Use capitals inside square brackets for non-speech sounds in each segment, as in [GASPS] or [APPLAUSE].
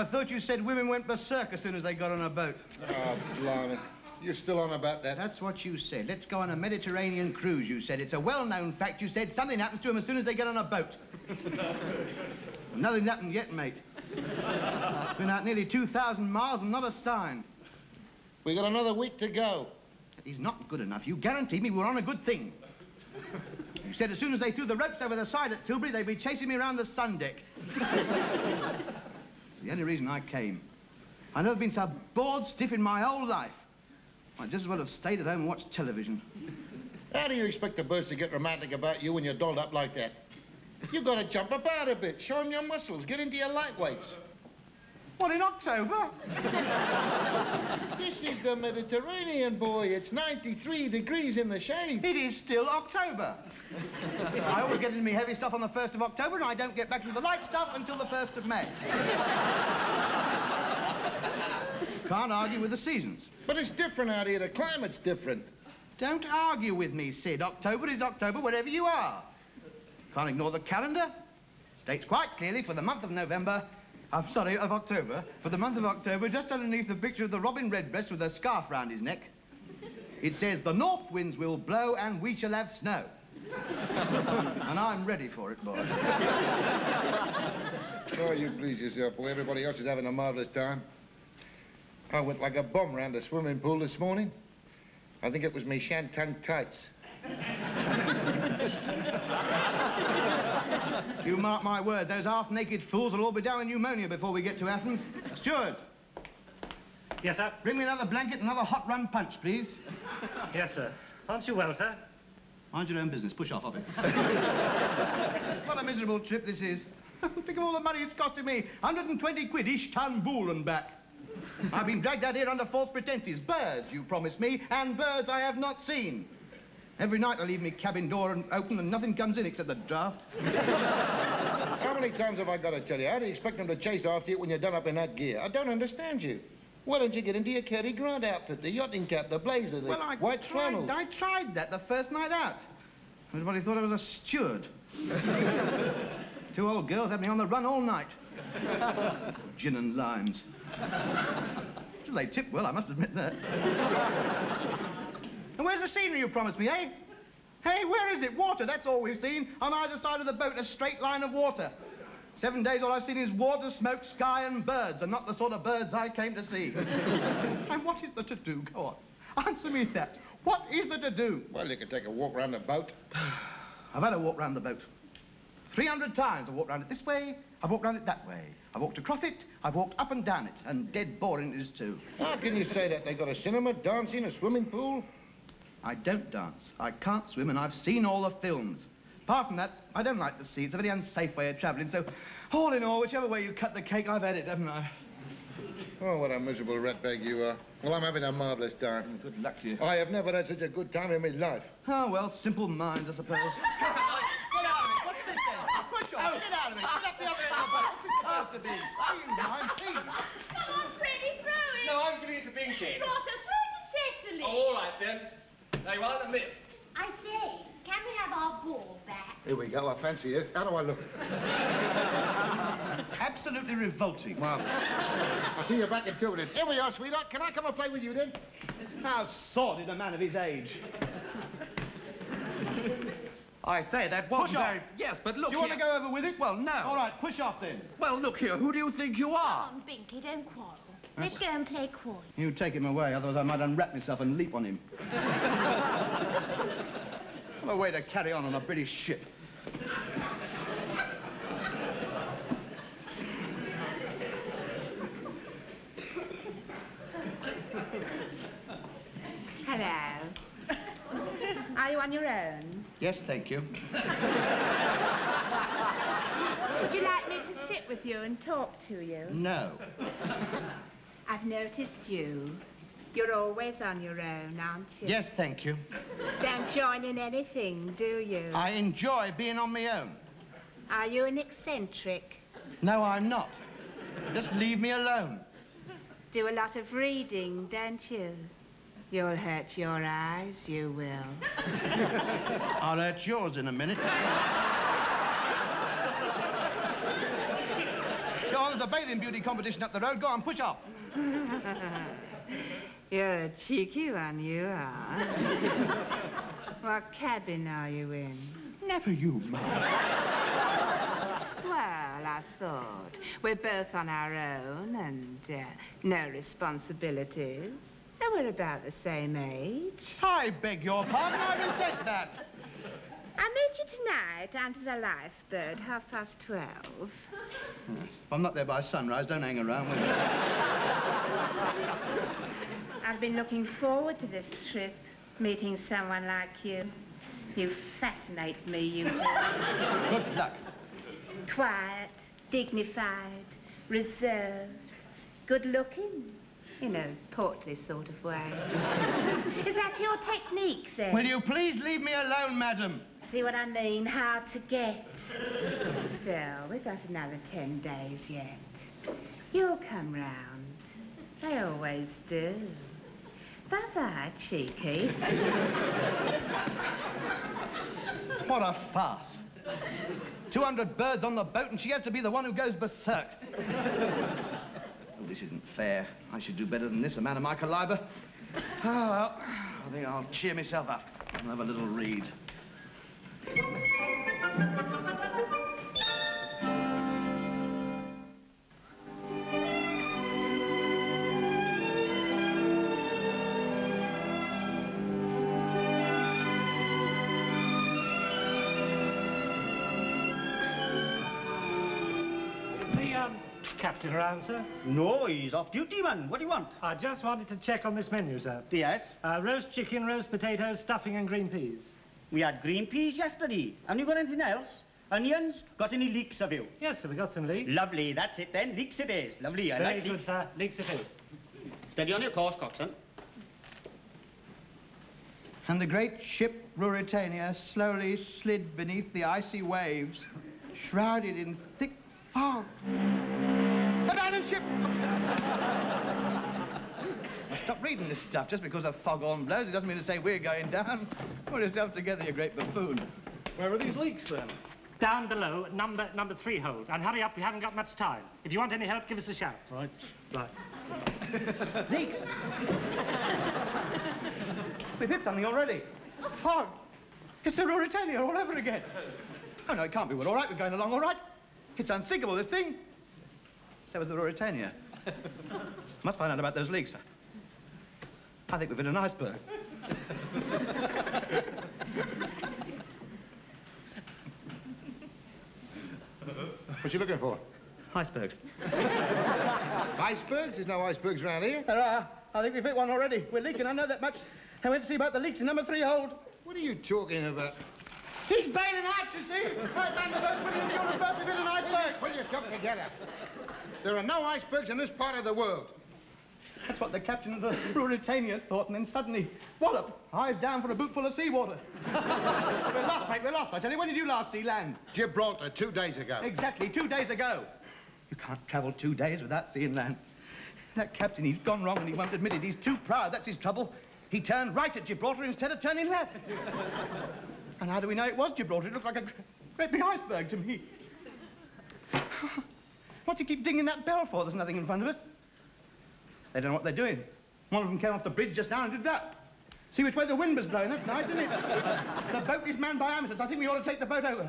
I thought you said women went berserk as soon as they got on a boat. Oh, blimey. You're still on about that? That's what you said. Let's go on a Mediterranean cruise, you said. It's a well-known fact. You said something happens to them as soon as they get on a boat. [LAUGHS] Nothing happened yet, mate. We've been out nearly 2,000 miles and not a sign. We got another week to go. He's not good enough. You guaranteed me we were on a good thing. You said as soon as they threw the ropes over the side at Tilbury, they'd be chasing me around the sun deck. [LAUGHS] the only reason I came. I've never been so bored stiff in my whole life. I'd just as well have stayed at home and watched television. How do you expect the birds to get romantic about you when you're dolled up like that? You've got to jump about a bit, show them your muscles, get into your lightweights. What, in October? This is the Mediterranean, boy. It's 93 degrees in the shade. It is still October. I always get into me heavy stuff on the 1st of October, and I don't get back into the light stuff until the 1st of May. Can't argue with the seasons. But it's different out here. The climate's different. Don't argue with me, Sid. October is October wherever you are. Can't ignore the calendar. States quite clearly for the month of November, I'm sorry, of October, for the month of October, just underneath the picture of the robin redbreast with a scarf round his neck, it says, the north winds will blow and we shall have snow. [LAUGHS] and I'm ready for it, boy. Oh, you please yourself, boy. Everybody else is having a marvelous time. I went like a bomb round the swimming pool this morning. I think it was me shantung tights. [LAUGHS] [LAUGHS] You mark my words, those half-naked fools will all be down with pneumonia before we get to Athens. Steward, Yes, sir. bring me another blanket and another hot rum punch, please. Yes, sir. Aren't you well, sir? Mind your own business. Push off of it. [LAUGHS] what a miserable trip this is. [LAUGHS] Think of all the money it's costing me. 120 quid each to Istanbul and back. I've been dragged out here under false pretenses. Birds, you promised me, and birds I have not seen. Every night I leave my cabin door open and nothing comes in except the draft. [LAUGHS] How many times have I got to tell you? How do you expect them to chase after you when you're done up in that gear? I don't understand you. Why don't you get into your Cary Grant outfit, the yachting cap, the blazer, the Well, I white tried, flannels? I tried that the first night out. Everybody thought I was a steward. [LAUGHS] Two old girls had me on the run all night. Gin and limes. They tipped well, I must admit that. And where's the scenery you promised me, eh? Hey, where is it? Water, that's all we've seen. On either side of the boat, a straight line of water. Seven days, all I've seen is water, smoke, sky, and birds, and not the sort of birds I came to see. [LAUGHS] and what is there to do? Go on. Answer me that. What is there to do? Well, you could take a walk around the boat. [SIGHS] I've had a walk round the boat. 300 times I've walked round it this way, I've walked round it that way. I've walked across it, I've walked up and down it, and dead boring it is too. How can you say that? They've got a cinema, dancing, a swimming pool? I don't dance, I can't swim, and I've seen all the films. Apart from that, I don't like the sea. It's a very unsafe way of travelling, so all in all, whichever way you cut the cake, I've had it, haven't I? Oh, what a miserable ratbag you are. Well, I'm having a marvelous time. Good luck to you. I have never had such a good time in my life. Oh, well, simple minds, I suppose. [LAUGHS] Get out of it! What's this then? Oh, push off! Get out of it! Get up the other end of the boat! What's it supposed to be? Do you mind, please? Come on, Freddie, throw it. No, I'm giving it to Binky. Roger, throw it to Cecily. Oh, all right then. There you are, the mist. I say, can we have our ball back? Here we go. I fancy it. How do I look? [LAUGHS] Absolutely revolting. Well, I'll see you back in two minutes. Here we are, sweetheart. Can I come and play with you then? How sordid a man of his age. I say, that wasn't Push off. Yes, but look Do you want to go over with it? Well, no. All right, push off then. Well, look here. Who do you think you are? Come on, Binky, don't quarrel. Let's go and play quiz. You take him away, otherwise I might unwrap myself and leap on him. [LAUGHS] what a way to carry on on a British ship. Hello. Are you on your own? Yes, thank you. Would you like me to sit with you and talk to you? No. [LAUGHS] I've noticed you. You're always on your own, aren't you? Yes, thank you. Don't join in anything, do you? I enjoy being on my own. Are you an eccentric? No, I'm not. Just leave me alone. Do a lot of reading, don't you? You'll hurt your eyes, you will. [LAUGHS] I'll hurt yours in a minute. Go on, there's a bathing beauty competition up the road. Go on, push off. [LAUGHS] You're a cheeky one, you are. [LAUGHS] what cabin are you in? Never you, mind. Well, I thought we're both on our own and uh, no responsibilities. And we're about the same age. I beg your pardon, I resent that. I'll meet you tonight under the lifeboat, half past twelve. If I'm not there by sunrise, don't hang around with me. I've been looking forward to this trip, meeting someone like you. You fascinate me, you do. Good luck. Quiet, dignified, reserved, good looking, in a portly sort of way. [LAUGHS] Is that your technique, then? Will you please leave me alone, madam? See what I mean? Hard to get. Still, we've got another ten days yet. You'll come round. They always do. Bye-bye, cheeky. What a farce. 200 birds on the boat, and she has to be the one who goes berserk. oh, this isn't fair. I should do better than this, a man of my caliber. Ah, well, I think I'll cheer myself up and have a little read. Is the um, captain around, sir? No, he's off duty, man. What do you want? I just wanted to check on this menu, sir. Yes, Uh, roast chicken, roast potatoes, stuffing and green peas. We had green peas yesterday. Have you got anything else? Onions? Got any leeks, of you? Yes, sir, we got some leeks. Lovely, that's it then. Leeks it is. Lovely, I Very like good, leeks. sir. Leeks it is. Steady on your course, coxswain. And the great ship Ruritania slowly slid beneath the icy waves, shrouded in thick fog. Abandon ship! Now stop reading this stuff. Just because a foghorn blows, it doesn't mean to say we're going down. Pull yourself together, you great buffoon. Where are these leaks, then? Down below, number number three hold. And hurry up, we haven't got much time. If you want any help, give us a shout. Right. Right. [LAUGHS] Leaks! [LAUGHS] We've hit something already. Fog! It's the Ruritania all over again. Oh, no, it can't be. We're all right. We're going along all right. It's unsinkable, this thing. So was the Ruritania. [LAUGHS] Must find out about those leaks. I think we've hit an iceberg. What are you looking for? Icebergs. Icebergs? There's no icebergs around here. There are. I think we've hit one already. We're leaking, I know that much. I went to see about the leaks in number three hold. What are you talking about? He's bailing out, you see. Right down the boat, putting the children's boat, we've hit an iceberg. Pull yourself together. There are no icebergs in this part of the world. That's what the captain of the [LAUGHS] Ruritania thought, and then suddenly, wallop, eyes down for a boot full of seawater. [LAUGHS] we're lost, mate, we're lost. I tell you, when did you last see land? Gibraltar, two days ago. Exactly, two days ago. You can't travel two days without seeing land. That captain, he's gone wrong and he won't admit it. He's too proud, that's his trouble. He turned right at Gibraltar instead of turning left. and how do we know it was Gibraltar? It looked like a great big iceberg to me. [LAUGHS] what do you keep dinging that bell for? There's nothing in front of it. They don't know what they're doing. One of them came off the bridge just now and did that. See which way the wind was blowing. That's nice, isn't it? the boat is manned by amateurs. I think we ought to take the boat over.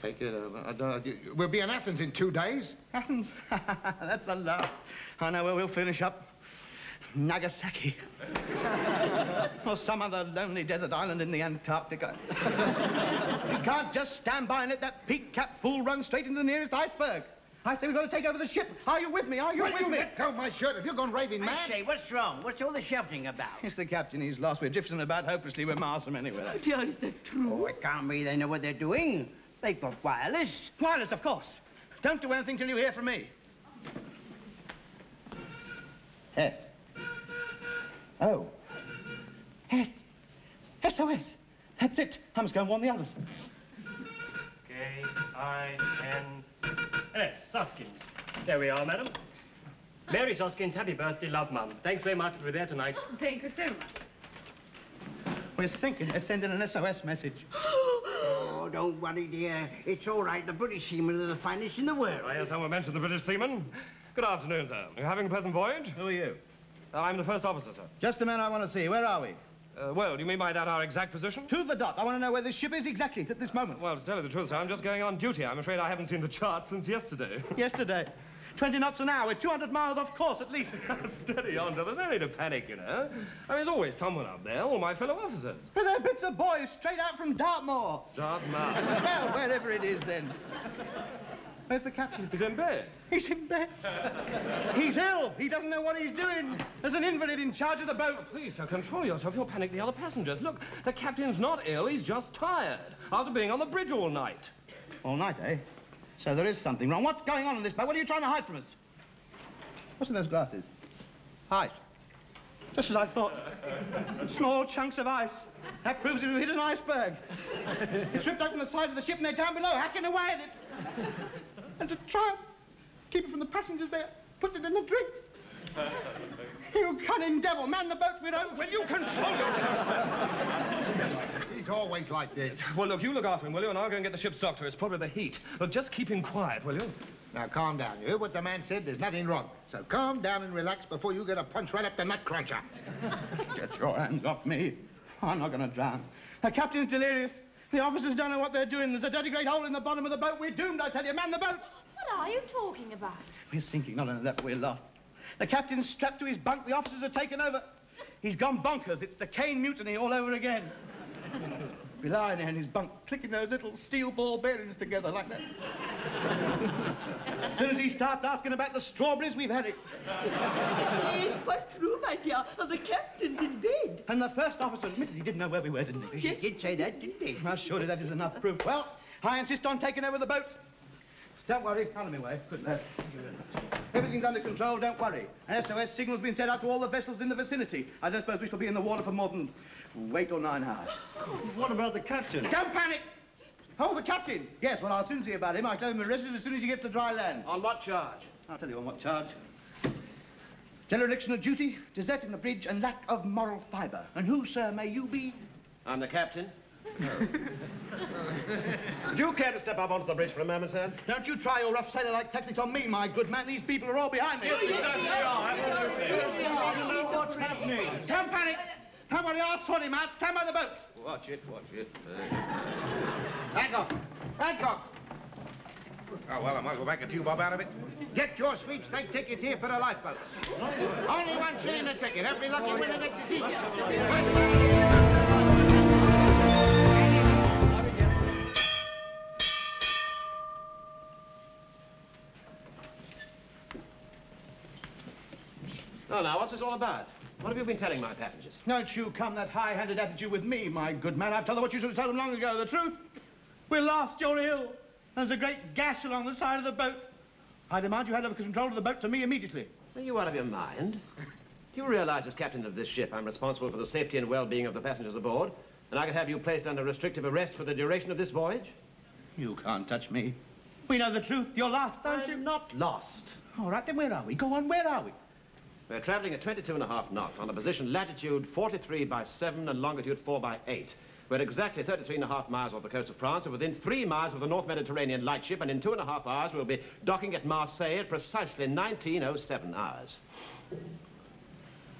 Take it over. I don't, we'll be in Athens in two days. Athens? [LAUGHS] That's a laugh. I know where we'll finish up. Nagasaki. [LAUGHS] or some other lonely desert island in the Antarctica. [LAUGHS] you can't just stand by and let that peak-cap fool run straight into the nearest iceberg. I say we've got to take over the ship. Are you with me? Are you Will with you me? let go of my shirt? if you gone raving mad? say, what's wrong? What's all the shouting about? It's the captain. He's lost. We're drifting about hopelessly. We're miles from anywhere. Dear, is that true? Oh, it can't be. They know what they're doing. They've got wireless. Wireless, of course. Don't do anything till you hear from me. Oh. S. O. S. SOS. That's it. I must go and warn the others. K-I-N-S. Soskins. There we are, madam. Mary Soskins, happy birthday, love, Mum. Thanks very much for being there tonight. Oh, thank you so much. We're sinking. They're sending an SOS message. Oh, [GASPS] Oh, don't worry, dear. It's all right. The British seamen are the finest in the world. Oh, I hear someone mention the British seamen. Good afternoon, sir. Are You having a pleasant voyage? Who are you? I'm the first officer, sir. Just the man I want to see. Where are we? Uh, well, do you mean by that our exact position? To the dot. I want to know where this ship is exactly at this moment. Well, to tell you the truth, sir, I'm just going on duty. I'm afraid I haven't seen the chart since yesterday. [LAUGHS] Yesterday. 20 knots an hour. We're 200 miles off course at least. [LAUGHS] Steady on, sir. There's no need to panic, you know. I mean, there's always someone up there, all my fellow officers. But they're bits of boys straight out from Dartmoor. Dartmoor? [LAUGHS] well, wherever it is then. Where's the captain? He's in bed. He's in bed. he's ill. He doesn't know what he's doing. There's an invalid in charge of the boat. Please, sir, control yourself. You'll panic the other passengers. Look, the captain's not ill. He's just tired after being on the bridge all night. All night, eh? So there is something wrong. What's going on in this boat? What are you trying to hide from us? What's in those glasses? Ice. Just as I thought. Small chunks of ice. That proves it hit an iceberg. It's ripped open the side of the ship and they're down below, hacking away at it. And to try and keep it from the passengers, there, put it in the drinks. [LAUGHS] You cunning devil, man the boat, widow. Will you control yourself, He's always like this. Well, look, you look after him, will you? And I'll go and get the ship's doctor. It's probably the heat. But just keep him quiet, will you? Now, calm down. You heard what the man said? There's nothing wrong. So calm down and relax before you get a punch right up the nut cruncher. Get your hands off me. I'm not going to drown. The captain's delirious. The officers don't know what they're doing. There's a dirty great hole in the bottom of the boat. We're doomed, I tell you. Man the boat. What are you talking about? We're sinking. Not only that, but we're lost. The captain's strapped to his bunk. The officers are taken over. He's gone bonkers. It's the Caine mutiny all over again. Be lying there in his bunk, clicking those little steel ball bearings together like that. as soon as he starts asking about the strawberries, we've had it. It's quite true, my dear. The captain's in bed. And the first officer admitted he didn't know where we were, didn't he? Yes, He did say that, didn't he? Well, surely that is enough proof. Well, I insist on taking over the boat. Don't worry, out of my way. Good lad. Everything's under control, don't worry. An SOS signal's been sent out to all the vessels in the vicinity. I don't suppose we shall be in the water for more than eight till nine hours. What about the captain? Don't panic! Oh, the captain? Yes, well, I'll soon see about him. I shall have him arrested as soon as he gets to dry land. On what charge? I'll tell you on what charge. Dereliction of duty, deserting the bridge, and lack of moral fibre. And who, sir, may you be? I'm the captain. Would you care to step up onto the bridge for a moment, sir? Don't you try your rough sailor-like tactics on me, my good man. These people are all behind me. What's happening? Don't panic. Don't worry, I'll sort him out. Stand by the boat. Watch it, watch it. Hancock! Hancock! Oh, well, I might go back a few bob out of it. Get your sweepstake tickets here for the lifeboat. Only one shilling a ticket. Every lucky winner gets to see you. Oh, now, what's this all about? What have you been telling my passengers? Don't you come that high-handed attitude with me, my good man. I've told them what you should have told them long ago, the truth. We're lost, you're ill. There's a great gash along the side of the boat. I demand you hand over control of the boat to me immediately. Are you out of your mind? Do you realize, as captain of this ship, I'm responsible for the safety and well-being of the passengers aboard, and I could have you placed under restrictive arrest for the duration of this voyage? You can't touch me. We know the truth. You're lost, you? I'm not lost. All right, then where are we? Go on, where are we? We're traveling at 22 and a half knots on a position latitude 43 by 7 and longitude 4 by 8. We're exactly 33 and a half miles off the coast of France and within three miles of the North Mediterranean lightship, and in two and a half hours we'll be docking at Marseille at precisely 1907 hours.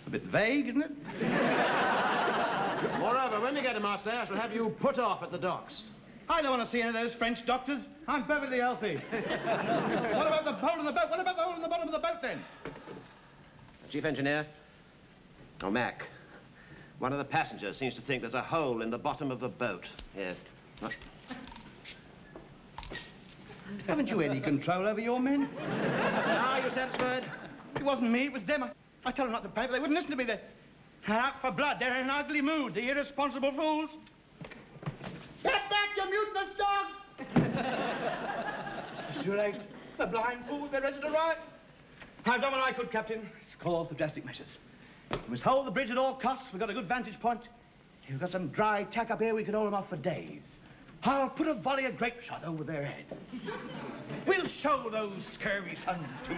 A bit vague, isn't it? [LAUGHS] Moreover, when we get to Marseille, I shall have you put off at the docks. I don't want to see any of those French doctors. I'm perfectly healthy. [LAUGHS] what about the hole in the boat? What about the hole in the bottom of the boat, then? Chief engineer? Oh, Mac. One of the passengers seems to think there's a hole in the bottom of the boat. Here. Look. Haven't you any control over your men? Now, are you satisfied? It wasn't me, it was them. I, I told them not to panic, but they wouldn't listen to me. They're out for blood. They're in an ugly mood, the irresponsible fools. Get back, you mutinous dogs! it's too late. The blind fools, they're ready to riot. I've done what I could, Captain. It's called for drastic measures. We must hold the bridge at all costs. We've got a good vantage point. We've got some dry tack up here, we could hold them off for days. I'll put a volley of grape shot over their heads. We'll show those scurvy sons to me.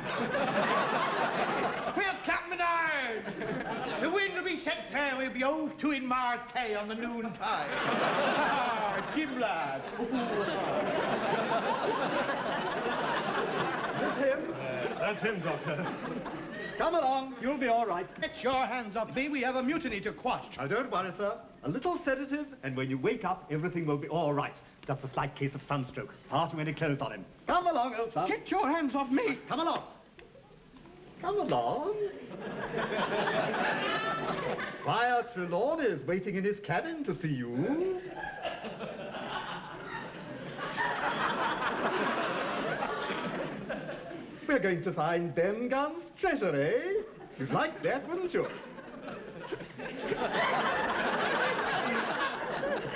we'll Captain Iron. The wind will be set fair. We'll be old two in Mars Tay on the noon tide. ah, Jim lad. That's him. That's him, Doctor. Come along. You'll be all right. Get your hands off me. We have a mutiny to quash. Now, don't worry, sir. A little sedative, and when you wake up, everything will be all right. Just a slight case of sunstroke. Far too many clothes on him. Come along, old son. Get your hands off me. Come along. Come along. [LAUGHS] Squire Trelawney is waiting in his cabin to see you. We're going to find Ben Gunn's treasure, eh? You'd like that, wouldn't you?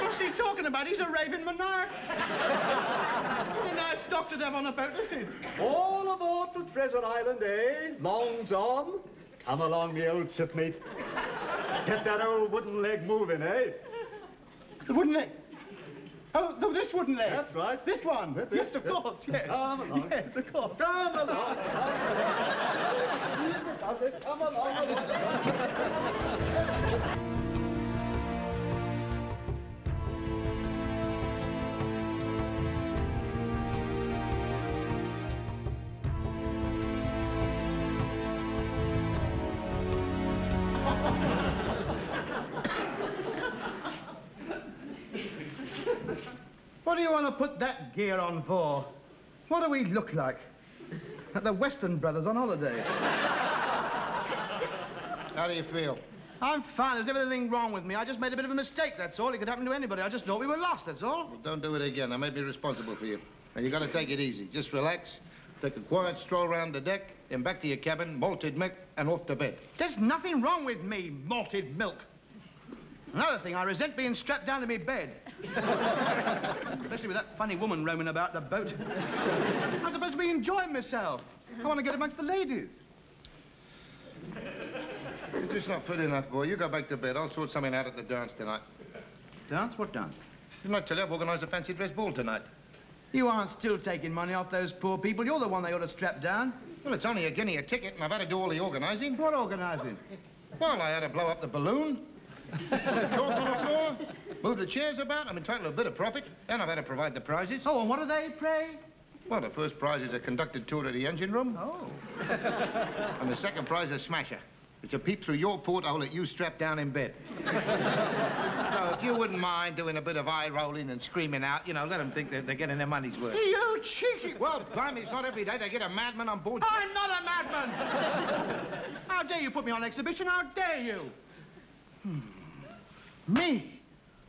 What's he talking about? He's a raving monarch. what a nice doctor to have on a boat, is he? All aboard for Treasure Island, eh? Long John? Come along, me old shipmate. Get that old wooden leg moving, eh? The wooden leg? Oh, no, this wooden leg. That's right. This one. That's yes, of course, yes. Come along. Yes, of course. Come along. Come along. [LAUGHS] Come along. You want to put that gear on for? What do we look like? At the Western Brothers on holiday. How do you feel? I'm fine. There's never anything wrong with me. I just made a bit of a mistake, that's all. It could happen to anybody. I just thought we were lost, that's all. Well, don't do it again. I may be responsible for you. Now, you've got to take it easy. Just relax. Take a quiet stroll around the deck, then back to your cabin, malted milk, and off to bed. There's nothing wrong with me, malted milk. Another thing, I resent being strapped down to my bed. Especially with that funny woman roaming about the boat. I'm supposed to be enjoying myself. I want to get amongst the ladies. You're just not fit enough, boy. You go back to bed. I'll sort something out at the dance tonight. Dance? What dance? Didn't I tell you I've organised a fancy dress ball tonight? You aren't still taking money off those poor people. You're the one they ought to strap down. Well, it's only a guinea a ticket, and I've had to do all the organising. What organising? Well, I had to blow up the balloon, talk on the floor, move the chairs about. I'm entitled to a bit of profit, and I've had to provide the prizes. Oh, and what are they, pray? Well, the first prize is a conducted tour of the engine room. Oh. [LAUGHS] And the second prize is a smasher. It's a peep through your porthole at you strapped down in bed. so if you wouldn't mind doing a bit of eye rolling and screaming out, you know, let them think that they're getting their money's worth. You cheeky... Well, blimey, it's not every day they get a madman on board. I'm not a madman! How dare you put me on exhibition? How dare you? Hmm. Me?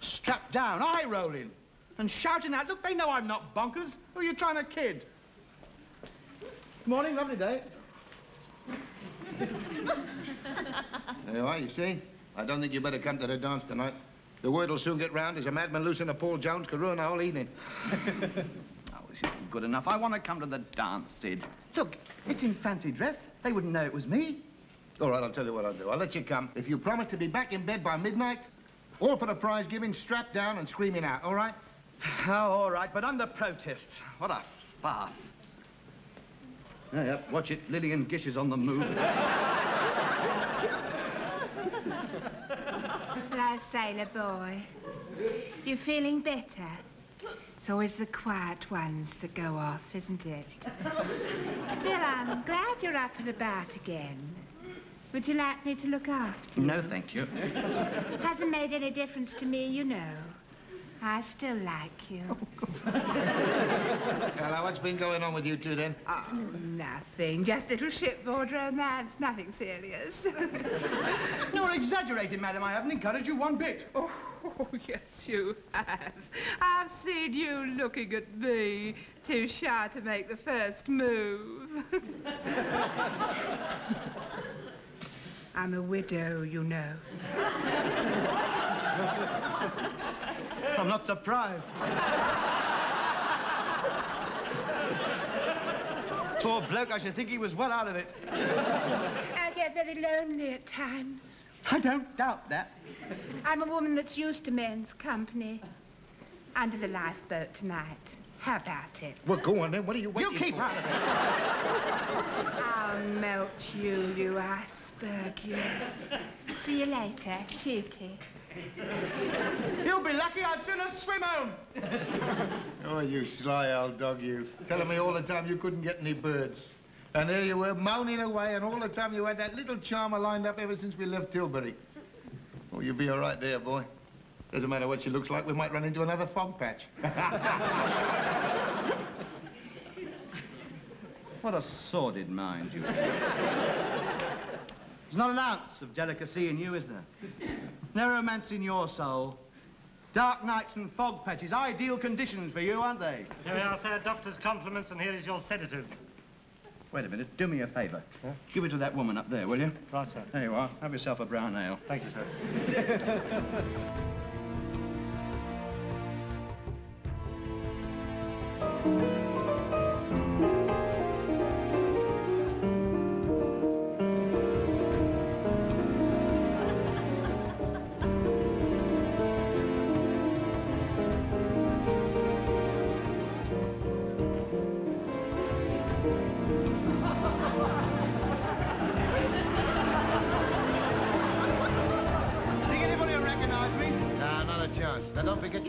Strapped down, eye rolling, and shouting out. Look, they know I'm not bonkers. Who are you trying to kid? Good morning, lovely day. [LAUGHS] There you are, you see? I don't think you better come to the dance tonight. The word will soon get round. There's a madman loose in a Paul Jones could ruin the whole evening. [LAUGHS] Oh, this isn't good enough. I want to come to the dance, Sid. Look, it's in fancy dress. They wouldn't know it was me. All right, I'll tell you what I'll do. I'll let you come. If you promise to be back in bed by midnight, all for the prize giving, strapped down and screaming out, all right? [SIGHS] Oh, all right, but under protest. What a farce. Yeah, yep, watch it. Lillian Gish is on the move. [LAUGHS] Hello, sailor boy. You feeling better? It's always the quiet ones that go off, isn't it? Still, I'm glad you're up and about again. Would you like me to look after you? no, thank you. [LAUGHS] Hasn't made any difference to me, you know. I still like you. Oh, [LAUGHS] Hello, what's been going on with you two then? Oh, nothing. Just little shipboard romance. Nothing serious. [LAUGHS] You're exaggerating, madam. I haven't encouraged you one bit. Oh, yes, you have. I've seen you looking at me, too shy to make the first move. I'm a widow, you know. I'm not surprised. Poor bloke, I should think he was well out of it. I get very lonely at times. I don't doubt that. I'm a woman that's used to men's company. Under the lifeboat tonight. How about it? Well, go on then. What are you waiting for? You keep for? out of it. I'll melt you, you iceberg, you. See you later, cheeky. You'll be lucky I'd sooner swim home. [LAUGHS] Oh, you sly old dog, you. Telling me all the time you couldn't get any birds. And there you were, moaning away, and all the time you had that little charmer lined up ever since we left Tilbury. Oh, you'll be all right there, boy. Doesn't matter what she looks like, we might run into another fog patch. [LAUGHS] What a sordid mind you have. There's not an ounce of delicacy in you, is there? [LAUGHS] No romance in your soul. Dark nights and fog patches, ideal conditions for you, aren't they? Here we are, sir. Doctor's compliments, and here is your sedative. Wait a minute, do me a favour. Give it to that woman up there, will you? Right, sir. There you are. Have yourself a brown ale. Thank you, sir. [LAUGHS]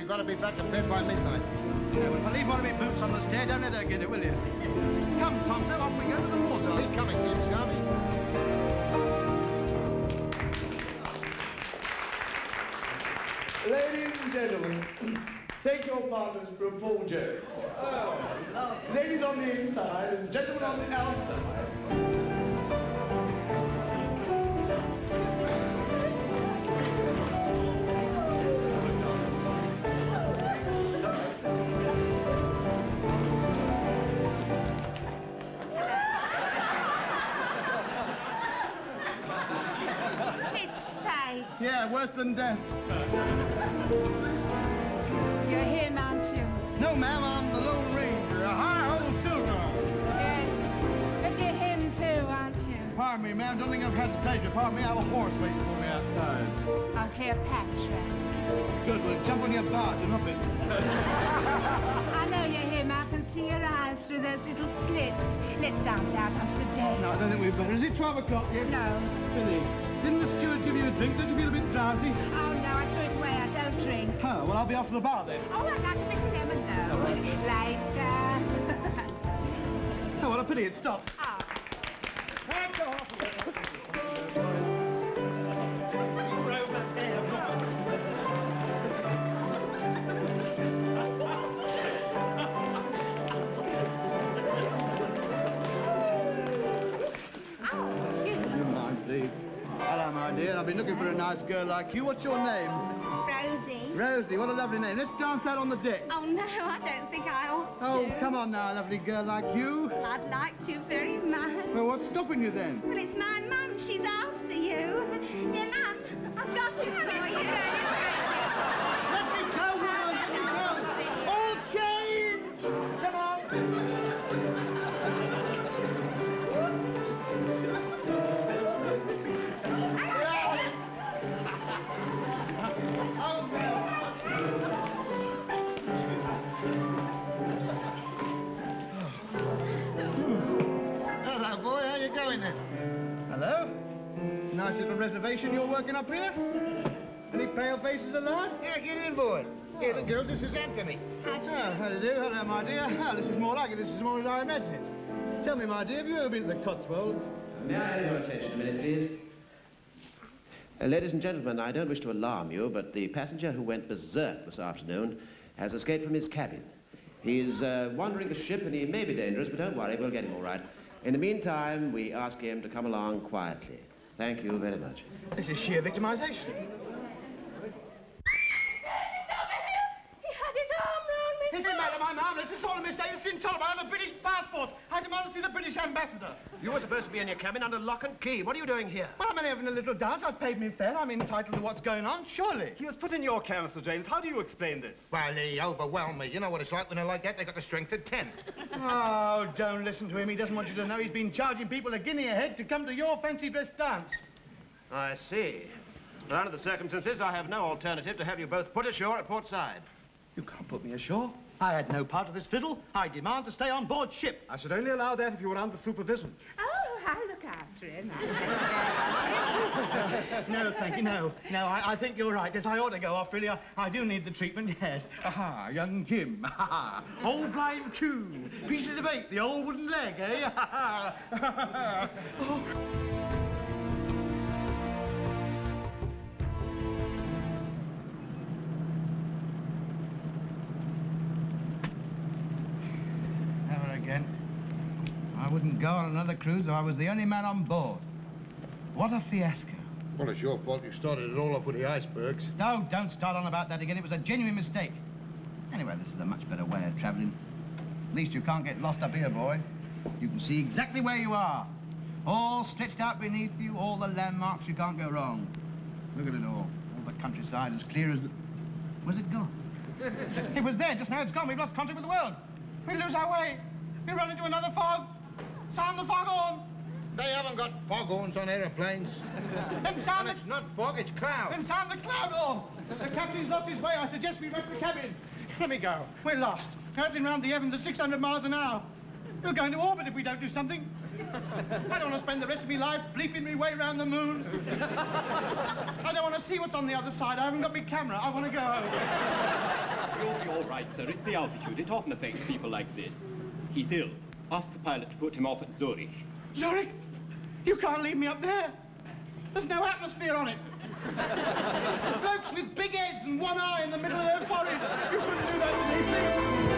you've got to be back in bed by midnight. Yeah, well, if I leave one of my boots on the stair, don't let her get it, will you? Come, Tonto, off we go to the water. Keep coming, Tim, Charmy. Ladies and gentlemen, [CLEARS THROAT] take your partners for a Paul Jones. Oh. Ladies on the inside and gentlemen on the outside. Yeah, worse than death. You're him, aren't you? No, ma'am, I'm the Lone Ranger, a high-hole silver. Yes. But you're him too, aren't you? Pardon me, ma'am, don't think I've had to the pleasure. Pardon me, I have a horse waiting for me outside. I'm Cleopatra. Good, well, jump on your barge and up it. [LAUGHS] your eyes through those little slits. Let's dance out onto the deck. No, I don't think we've better. Is it 12 o'clock yet? No. Billy, didn't the steward give you a drink? Don't you feel a bit drowsy? Oh, no, I threw it away. I don't drink. Oh, well, I'll be off to the bar then. Oh, I'd like a bit of lemon, though. Later. [LAUGHS] Oh, what a pity it stopped. Ah. Been looking for a nice girl like you. What's your name? Rosie. Rosie. What a lovely name. Let's dance out on the deck. Oh, no, [LAUGHS] I don't think I ought Oh, come on now, lovely girl like you. I'd like to very much. Well, what's stopping you then? Well, it's my mum. She's after you. [LAUGHS] Your mum. I've got to have it reservation you're working up here. Any pale faces alive? Yeah, get in, boy. Here, the girls, this is Anthony. Oh, how do you do? Hello, my dear. Oh, this is more like it. This is more as I imagined it. Tell me, my dear, have you ever been to the Cotswolds? May I have your attention a minute, please? Uh, ladies and gentlemen, I don't wish to alarm you, but the passenger who went berserk this afternoon has escaped from his cabin. He's uh, wandering the ship and he may be dangerous, but don't worry, we'll get him all right. In the meantime, we ask him to come along quietly. Thank you very much. This is sheer victimization. He had his arm round me. Is it, madam? I'm harmless. It's all a mistake. It's intolerable. I have a British passport. I demand to see the British ambassador. You were supposed to be in your cabin under lock and key. What are you doing here? Well, I'm only having a little dance. I've paid me fare. I'm entitled to what's going on, surely. He was put in your care, Mr. James. How do you explain this? Well, he overwhelmed me. You know what it's like when they're like that. They've got the strength of ten. Oh, don't listen to him. He doesn't want you to know he's been charging people a guinea a head to come to your fancy dress dance. I see. Well, under the circumstances, I have no alternative to have you both put ashore at port side. You can't put me ashore. I had no part of this fiddle. I demand to stay on board ship. I should only allow that if you were under supervision. Oh, I'll look after him. [LAUGHS] no, thank you, no. No, I, I think you're right. Yes, I ought to go off, really. I, I do need the treatment, yes. Aha, young Jim. [LAUGHS] Ha ha. Old blind coon. Pieces of eight, the old wooden leg, eh? [LAUGHS] Ha ha. Oh. I wouldn't go on another cruise if I was the only man on board. What a fiasco. Well, it's your fault you started it all off with the icebergs. No, don't start on about that again. It was a genuine mistake. Anyway, this is a much better way of traveling. At least you can't get lost up here, boy. You can see exactly where you are. All stretched out beneath you, all the landmarks, you can't go wrong. Look at it all. All the countryside as clear as the... Where's it gone? [LAUGHS] it was there just now, it's gone. We've lost contact with the world. We lose our way. We run into another fog. Sound the foghorn. They haven't got foghorns on aeroplanes. [LAUGHS] Then sound And the... it's not fog, it's cloud. Then sound the cloud horn. The captain's lost his way. I suggest we wreck the cabin. Let me go. We're lost. Hurtling round the heavens at 600 miles an hour. We're going to orbit if we don't do something. [LAUGHS] I don't want to spend the rest of my life bleeping me way round the moon. [LAUGHS] I don't want to see what's on the other side. I haven't got my camera. I want to go home. You'll be all right, sir. It's the altitude. It often affects people like this. He's ill. Ask the pilot to put him off at Zurich. Zurich, you can't leave me up there. There's no atmosphere on it. Blokes with big heads and one eye in the middle of their forehead. You couldn't do that to me.